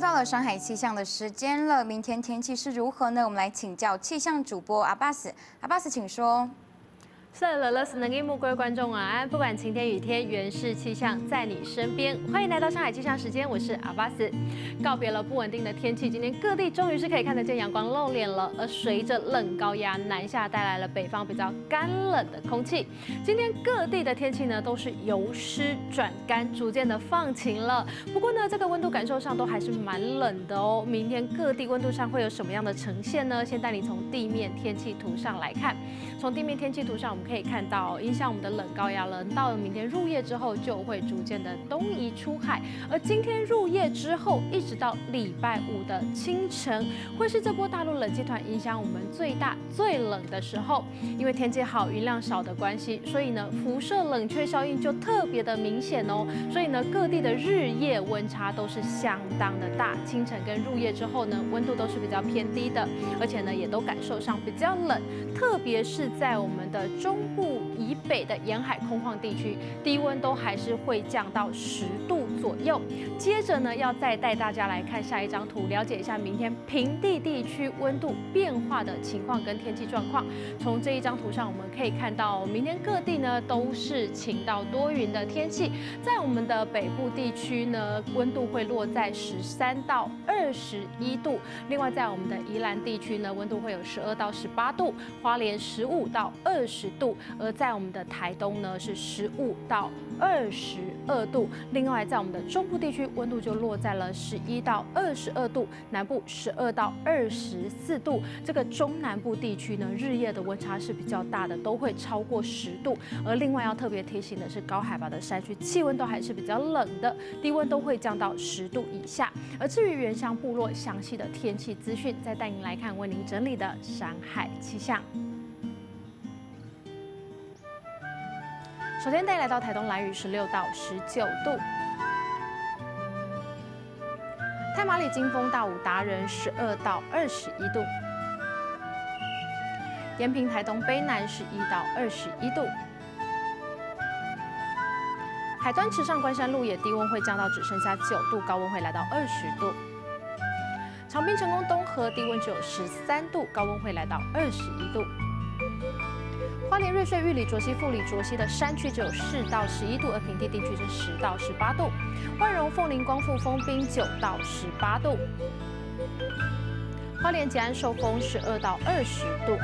到了上海气象的时间了，明天天气是如何呢？我们来请教气象主播阿巴斯，阿巴斯请说。是了乐斯能给目各位观众晚安，不管晴天雨天，原氏气象在你身边。欢迎来到上海气象时间，我是阿巴斯。告别了不稳定的天气，今天各地终于是可以看得见阳光露脸了。而随着冷高压南下，带来了北方比较干冷的空气。今天各地的天气呢，都是由湿转干，逐渐的放晴了。不过呢，这个温度感受上都还是蛮冷的哦。明天各地温度上会有什么样的呈现呢？先带你从地面天气图上来看。从地面天气图上，们可以看到，影响我们的冷高压了，到了明天入夜之后，就会逐渐的东移出海。而今天入夜之后，一直到礼拜五的清晨，会是这波大陆冷气团影响我们最大、最冷的时候。因为天气好、云量少的关系，所以呢，辐射冷却效应就特别的明显哦。所以呢，各地的日夜温差都是相当的大。清晨跟入夜之后呢，温度都是比较偏低的，而且呢，也都感受上比较冷，特别是。在我们的中中部以北的沿海空旷地区，低温都还是会降到十度左右。接着呢，要再带大家来看下一张图，了解一下明天平地地区温度变化的情况跟天气状况。从这一张图上，我们可以看到，明天各地呢都是晴到多云的天气。在我们的北部地区呢，温度会落在十三到二十一度。另外，在我们的宜兰地区呢，温度会有十二到十八度，花莲十五。到二十度，而在我们的台东呢是十五到二十二度。另外，在我们的中部地区，温度就落在了十一到二十二度，南部十二到二十四度。这个中南部地区呢，日夜的温差是比较大的，都会超过十度。而另外要特别提醒的是，高海拔的山区气温都还是比较冷的，低温都会降到十度以下。而至于原乡部落详细的天气资讯，再带您来看为您整理的山海气象。首先带来到台东蓝雨十六到十九度，太马里金峰大武达人十二到二十一度，延平台东卑南十一到二十一度，海端池上关山路也低温会降到只剩下九度，高温会来到二十度，长滨成功东河低温只有十三度，高温会来到二十一度。花莲瑞穗玉里卓溪富里卓溪的山区只有四到十一度，而平地地区是十到十八度。万荣凤林光复丰滨九到十八度。花莲吉安受风十二到二十度。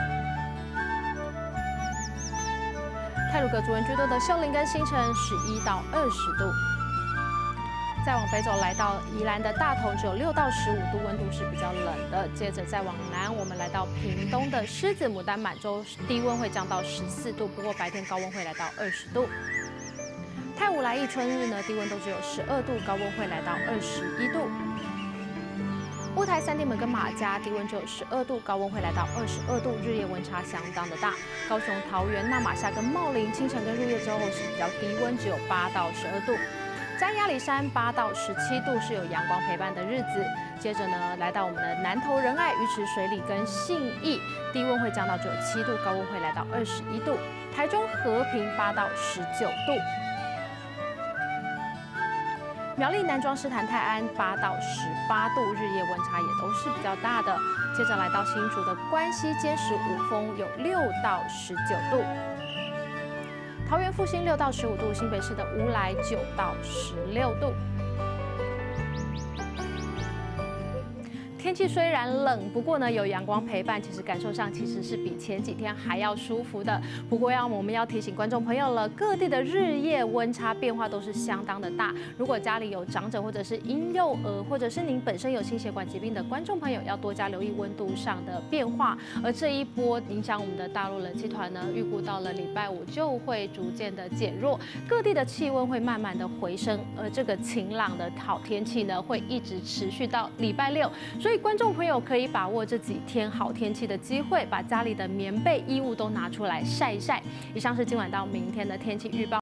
泰鲁阁族人居多的秀林跟新城十一到二十度。再往北走，来到宜兰的大同，只有六到十五度，温度是比较冷的。接着再往南，我们来到屏东的狮子牡丹满洲，低温会降到十四度，不过白天高温会来到二十度。太武来义春日呢，低温都只有十二度，高温会来到二十一度。乌台三地门跟马家低温只有十二度，高温会来到二十二度，日夜温差相当的大。高雄桃园那马夏跟茂林清晨跟入夜之后是比较低温，只有八到十二度。在亚里山八到十七度是有阳光陪伴的日子，接着呢来到我们的南投仁爱鱼池水里跟信义，低温会降到只有七度，高温会来到二十一度。台中和平八到十九度，苗栗南庄石潭泰安八到十八度，日夜温差也都是比较大的。接着来到新竹的关西坚石五峰有六到十九度。桃园复兴六到十五度，新北市的乌来九到十六度。天气虽然冷，不过呢有阳光陪伴，其实感受上其实是比前几天还要舒服的。不过要我们要提醒观众朋友了，各地的日夜温差变化都是相当的大。如果家里有长者或者是婴幼儿，或者是您本身有心血管疾病的观众朋友，要多加留意温度上的变化。而这一波影响我们的大陆冷气团呢，预估到了礼拜五就会逐渐的减弱，各地的气温会慢慢的回升，而这个晴朗的好天气呢，会一直持续到礼拜六。所以观众朋友可以把握这几天好天气的机会，把家里的棉被衣物都拿出来晒一晒。以上是今晚到明天的天气预报。